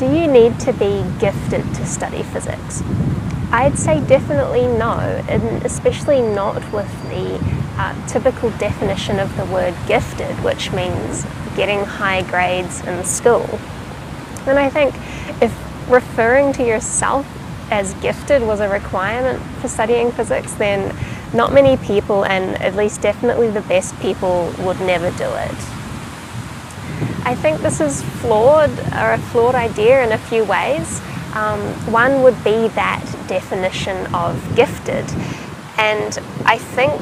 Do you need to be gifted to study physics? I'd say definitely no, and especially not with the uh, typical definition of the word gifted, which means getting high grades in school. And I think if referring to yourself as gifted was a requirement for studying physics, then not many people, and at least definitely the best people, would never do it. I think this is flawed or a flawed idea in a few ways. Um, one would be that definition of gifted, and I think,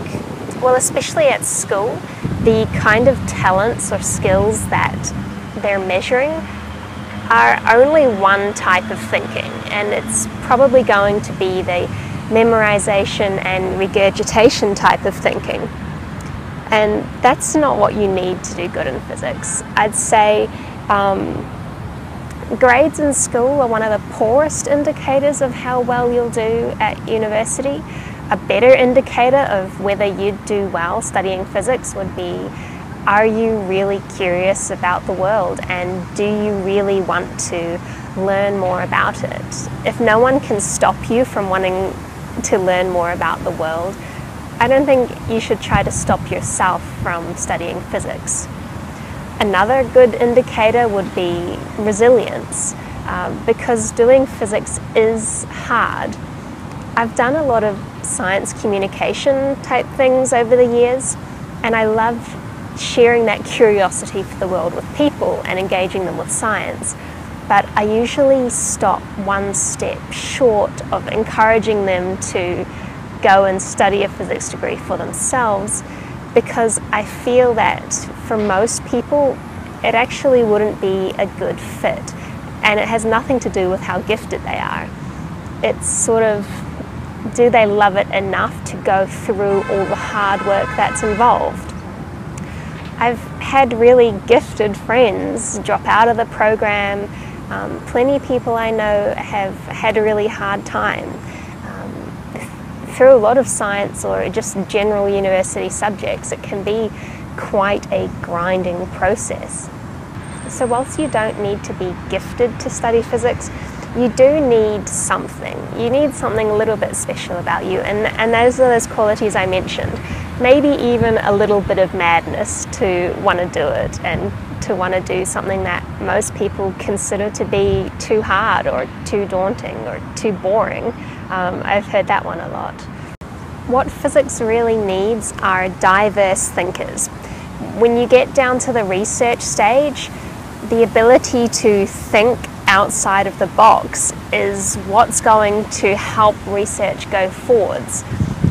well, especially at school, the kind of talents or skills that they're measuring are only one type of thinking, and it's probably going to be the memorization and regurgitation type of thinking. And that's not what you need to do good in physics. I'd say um, grades in school are one of the poorest indicators of how well you'll do at university. A better indicator of whether you'd do well studying physics would be are you really curious about the world and do you really want to learn more about it? If no one can stop you from wanting to learn more about the world, I don't think you should try to stop yourself from studying physics. Another good indicator would be resilience, um, because doing physics is hard. I've done a lot of science communication type things over the years, and I love sharing that curiosity for the world with people and engaging them with science. But I usually stop one step short of encouraging them to go and study a physics degree for themselves because I feel that for most people it actually wouldn't be a good fit and it has nothing to do with how gifted they are. It's sort of do they love it enough to go through all the hard work that's involved? I've had really gifted friends drop out of the program. Um, plenty of people I know have had a really hard time through a lot of science or just general university subjects, it can be quite a grinding process. So whilst you don't need to be gifted to study physics, you do need something. You need something a little bit special about you, and, and those are those qualities I mentioned. Maybe even a little bit of madness to want to do it and to want to do something that most people consider to be too hard or too daunting or too boring. Um, I've heard that one a lot. What physics really needs are diverse thinkers. When you get down to the research stage, the ability to think outside of the box is what's going to help research go forwards.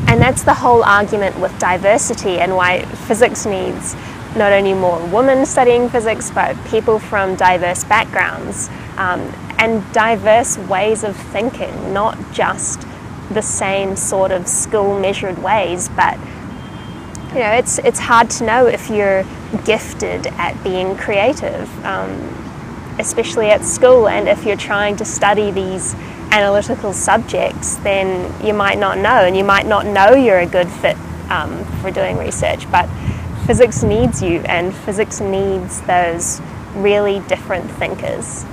And that's the whole argument with diversity and why physics needs not only more women studying physics, but people from diverse backgrounds um, and diverse ways of thinking, not just the same sort of school measured ways, but you know, it's it's hard to know if you're gifted at being creative, um, especially at school. And if you're trying to study these analytical subjects, then you might not know, and you might not know you're a good fit um, for doing research. But physics needs you, and physics needs those really different thinkers.